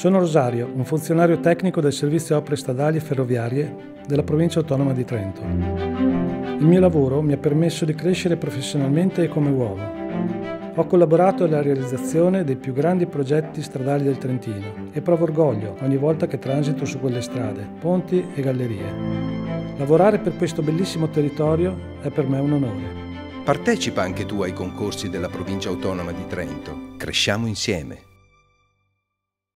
Sono Rosario, un funzionario tecnico del Servizio Opere Stradali e Ferroviarie della Provincia Autonoma di Trento. Il mio lavoro mi ha permesso di crescere professionalmente e come uomo. Ho collaborato alla realizzazione dei più grandi progetti stradali del Trentino e provo orgoglio ogni volta che transito su quelle strade, ponti e gallerie. Lavorare per questo bellissimo territorio è per me un onore. Partecipa anche tu ai concorsi della provincia autonoma di Trento. Cresciamo insieme.